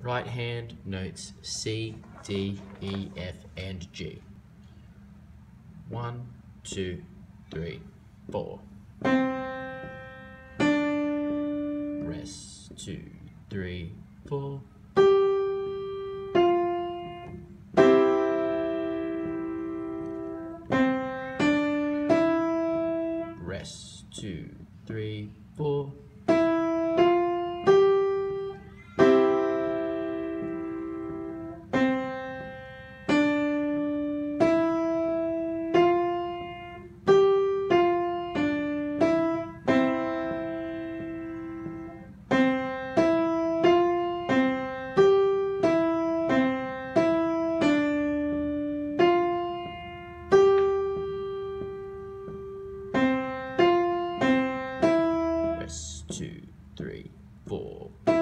right hand notes C, D, E, F, and G. One, two, three, four. Rest, two, three, four. Rest, two, three, four. two, three, four.